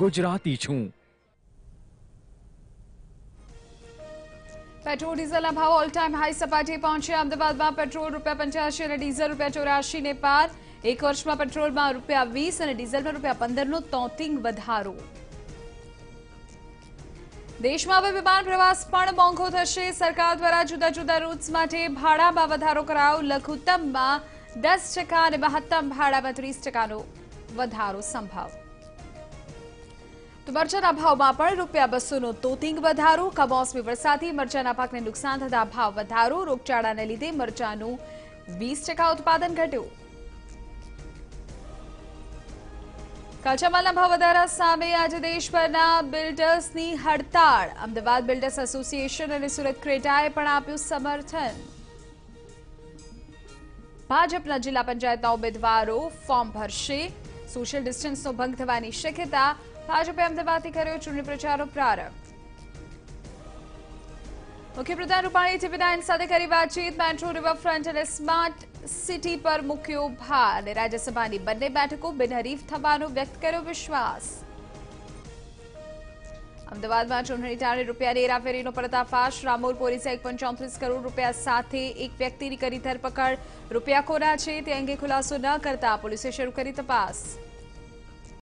ગુજરાતી છું. પેટ્રોલ, ડીઝલના ભાવ ઓલ ટાઈમ હાઈ સપાટીએ પહોંચ્યા અમદાવાદમાં પેટ્રોલ રૂપિયા પંચ્યાસી અને ડીઝલ રૂપિયા ચોરાશીને પાર. એક વર્ષમાં પેટ્રોલમાં રૂપિયા વીસ અને ડીઝલમાં રૂપિયા પંદરનો તોતિંગ વધારો. દેશમાં હવે વિમાન પ્રવાસ પણ મોંઘો થશે. સરકાર દ્વારા જુદા જુદા રૂટ્સ માટે ભાડામાં વધારો કરાયો. લઘુત્તમમાં દસ ટકા અને મહત્તમ ભાડામાં ત્રીસ ટકાનો વધારો સંભવ. તો મરચાના ભાવમાં પણ રૂપિયા બસોનો તોતિંગ વધારો કમોસમી વરસાદથી મરચાના પાકને નુકસાન થતા ભાવ વધારો રોગચાળાને લીધે મરચાનું વીસ ટકા ઉત્પાદન ઘટ્યું કાચા માલના ભાવ વધારા સામે આજે દેશભરના બિલ્ડર્સની હડતાળ અમદાવાદ બિલ્ડર્સ એસોસિએશન અને સુરત ક્રેટાએ પણ આપ્યું સમર્થન ભાજપના જિલ્લા પંચાયતના ઉમેદવારો ફોર્મ ભરશે સોશિયલ ડિસ્ટન્સનો ભંગ થવાની શક્યતા ભાજપે અમદાવાદથી કર્યો ચૂંટણી પ્રચારનો પ્રારંભ મુખ્યપ્રધાન રૂપાણી ટીવી નાઇન સાથે કરી વાતચીત મેટ્રો રિવરફ્રન્ટ અને સ્માર્ટ સિટી પર મૂક્યો ભાર અને રાજ્યસભાની બંને બેઠકો બિનહરીફ થવાનો વ્યક્ત કર્યો વિશ્વાસ અમદાવાદમાં ચૂંટણી ટાણે રૂપિયાની હેરાફેરીનો પર્દાફાશ રામોલ પોલીસે એક ચોત્રીસ કરોડ રૂપિયા સાથે એક વ્યક્તિની કરી ધરપકડ રૂપિયા કોના છે તે અંગે ખુલાસો ન કરતા પોલીસે શરૂ કરી તપાસ